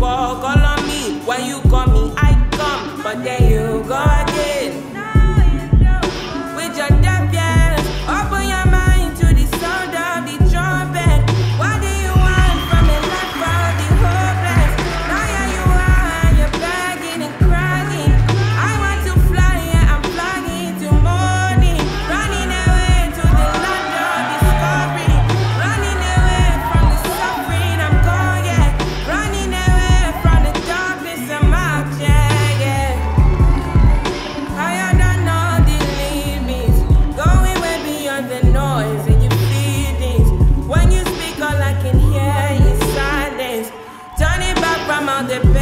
call, on me. When you call me, I come. But then you go again. de